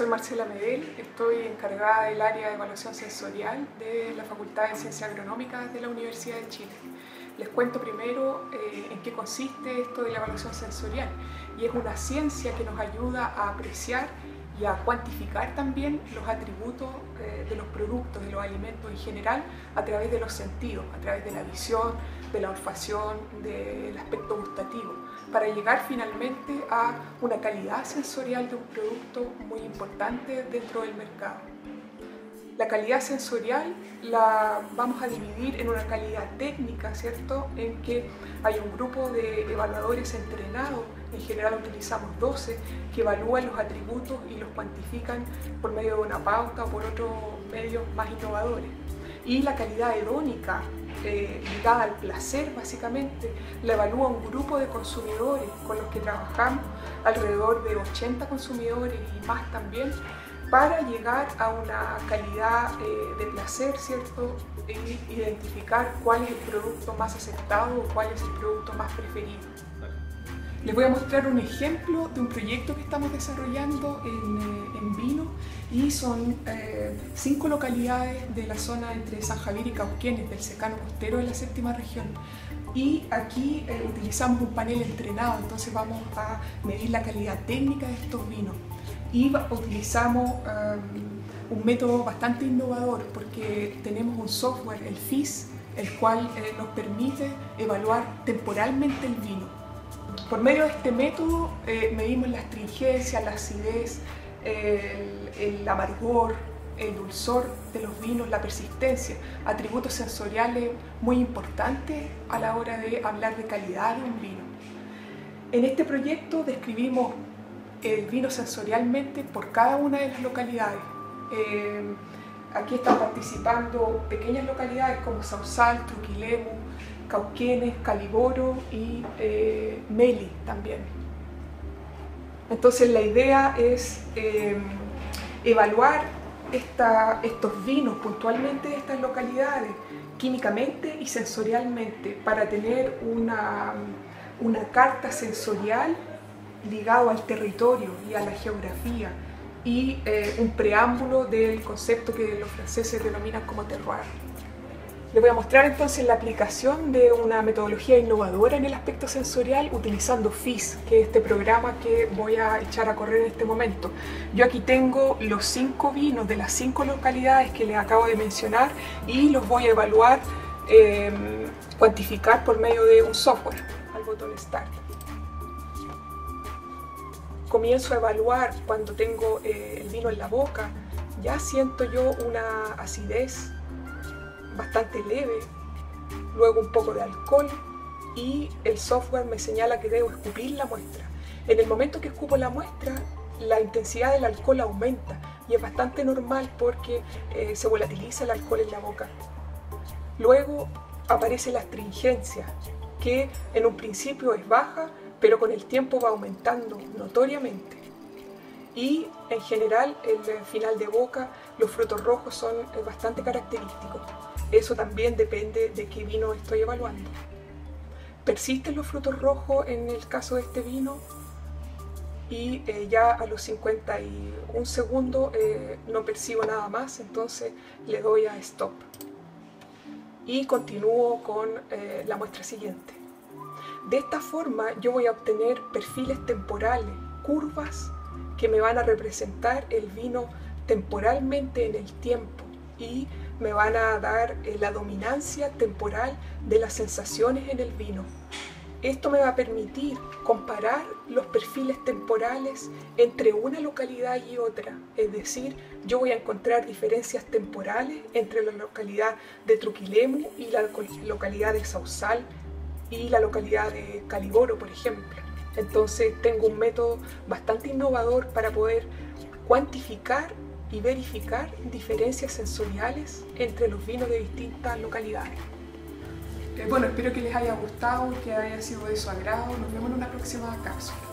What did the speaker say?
soy Marcela Medel, estoy encargada del área de evaluación sensorial de la Facultad de Ciencias Agronómicas de la Universidad de Chile. Les cuento primero eh, en qué consiste esto de la evaluación sensorial y es una ciencia que nos ayuda a apreciar y a cuantificar también los atributos eh, de los productos, de los alimentos en general, a través de los sentidos, a través de la visión, de la olfacción, del aspecto gustativo, para llegar finalmente a una calidad sensorial de un producto muy importante dentro del mercado. La calidad sensorial la vamos a dividir en una calidad técnica, ¿cierto? En que hay un grupo de evaluadores entrenados, en general utilizamos 12, que evalúan los atributos y los cuantifican por medio de una pauta o por otros medios más innovadores. Y la calidad hedónica, eh, ligada al placer básicamente, la evalúa un grupo de consumidores con los que trabajamos, alrededor de 80 consumidores y más también, para llegar a una calidad eh, de placer, ¿cierto? E identificar cuál es el producto más aceptado o cuál es el producto más preferido. Les voy a mostrar un ejemplo de un proyecto que estamos desarrollando en, eh, vino y son eh, cinco localidades de la zona entre San Javier y Cauquenes, del secano costero de la séptima región. Y aquí utilizamos un panel entrenado, entonces vamos a medir la calidad técnica de estos vinos y utilizamos um, un método bastante innovador porque tenemos un software, el FIS, el cual eh, nos permite evaluar temporalmente el vino. Por medio de este método eh, medimos la astringencia, la acidez, el, amargor, el dulzor de los vinos, la persistencia, atributos sensoriales muy importantes a la hora de hablar de calidad de un vino. En este proyecto describimos el vino sensorialmente por cada una de las localidades. Eh, aquí están participando pequeñas localidades como Sausal, Truquilemu, Cauquenes, Caliboro y eh, Meli también. Entonces la idea es eh, evaluar estos vinos puntualmente de estas localidades, químicamente y sensorialmente, para tener una, una carta sensorial ligado al territorio y a la geografía y eh, un preámbulo del concepto que los franceses denominan como terroir. Les voy a mostrar entonces la aplicación de una metodología innovadora en el aspecto sensorial utilizando FIS, que es este programa que voy a echar a correr en este momento. Yo aquí tengo los cinco vinos de las cinco localidades que les acabo de mencionar y los voy a evaluar, eh, cuantificar por medio de un software, al botón Start comienzo a evaluar cuando tengo eh, el vino en la boca, ya siento yo una acidez bastante leve, luego un poco de alcohol y el software me señala que debo escupir la muestra. En el momento que escupo la muestra, la intensidad del alcohol aumenta y es bastante normal porque eh, se volatiliza el alcohol en la boca. Luego aparece la astringencia, que en un principio es baja, pero con el tiempo va aumentando notoriamente. Y en general, el final de boca, los frutos rojos son eh, bastante característicos. Eso también depende de qué vino estoy evaluando. Persisten los frutos rojos en el caso de este vino y eh, ya a los 51 segundos eh, no percibo nada más, entonces le doy a stop. Y continúo con la muestra siguiente. De esta forma yo voy a obtener perfiles temporales, curvas que me van a representar el vino temporalmente en el tiempo y me van a dar eh, la dominancia temporal de las sensaciones en el vino. Esto me va a permitir comparar los perfiles temporales entre una localidad y otra, es decir, yo voy a encontrar diferencias temporales entre la localidad de Truquilemu y la localidad de Sausal y la localidad de Caliboro, por ejemplo. Entonces tengo un método bastante innovador para poder cuantificar y verificar diferencias sensoriales entre los vinos de distintas localidades. Eh, bueno, espero que les haya gustado, que haya sido de su agrado. Nos vemos en una próxima cápsula.